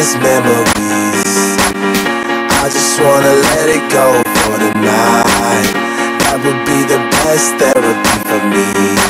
the memories. I just wanna let it go for tonight. That would be the best therapy for me.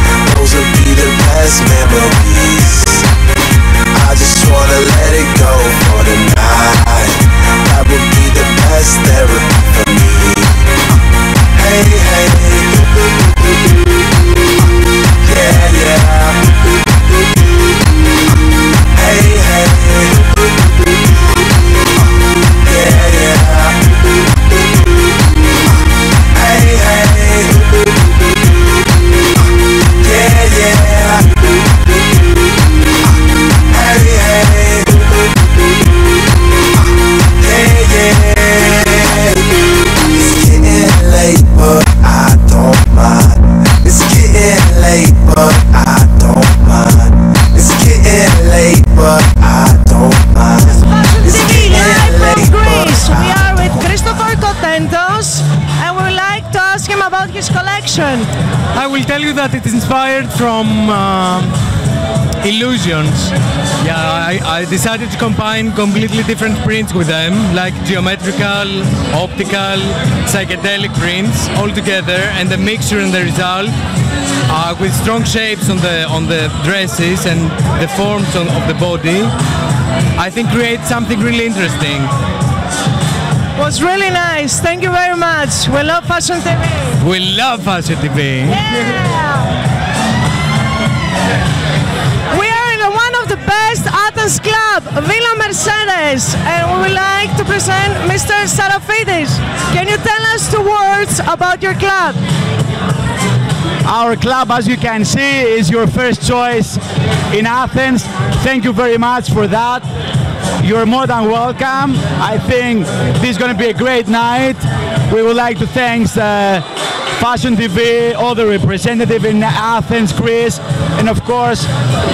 And we would like to ask him about his collection. I will tell you that it is inspired from uh, illusions. Yeah, I, I decided to combine completely different prints with them, like geometrical, optical, psychedelic prints all together, and the mixture and the result uh, with strong shapes on the on the dresses and the forms on, of the body. I think creates something really interesting. Was really nice. Thank you very much. We love Fashion TV. We love Fashion TV. Yeah. We are in one of the best Athens club, Vila Mercedes, and we would like to present Mr. Sarafidis. Can you tell us two words about your club? Our club, as you can see, is your first choice in Athens. Thank you very much for that. You're more than welcome. I think this is going to be a great night. We would like to thank uh, Fashion TV, all the representative in Athens, Greece, and of course,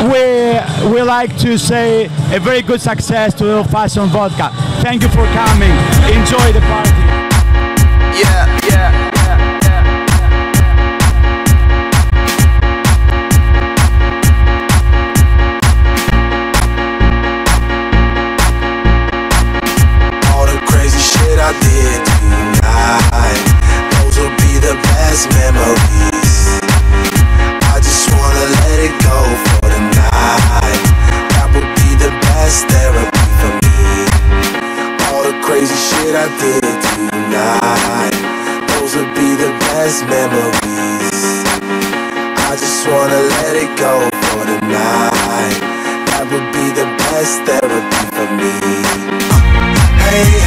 we we like to say a very good success to Fashion Vodka. Thank you for coming. Enjoy the party. Yeah, yeah. just wanna let it go for tonight That would be the best therapy for me. Hey